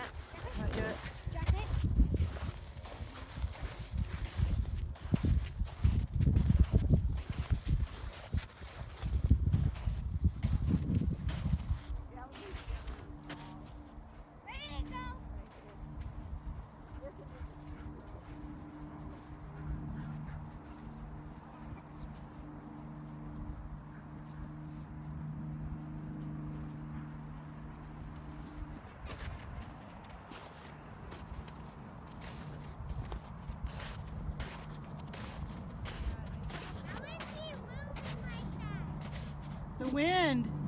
Yeah. Do you hear that? The wind.